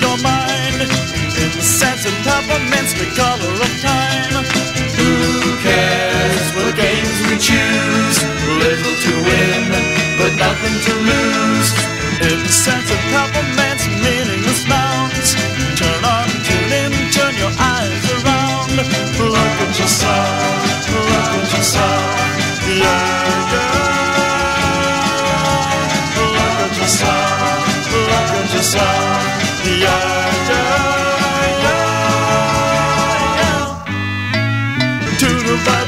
your mind. In the sense of temperaments, the color of time. Who cares what games we choose? Little to win, but nothing to lose. In the sense of temperaments, meaningless nouns. Turn on, tune in, turn your eyes around. Look at yourself, look at yourself. Yeah, yeah.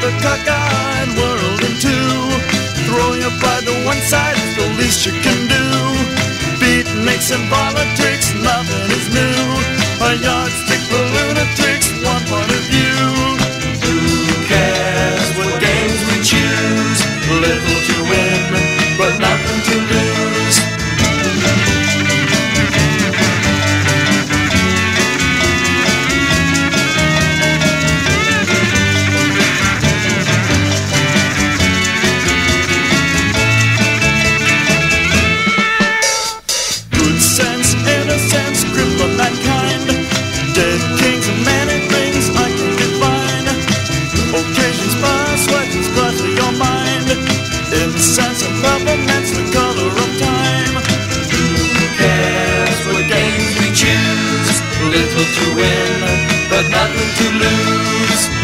The cockeyed world in two. Throw your pride to one side, it's the least you can do. Beatniks and politics, nothing is new. A yardstick for win, but nothing to lose.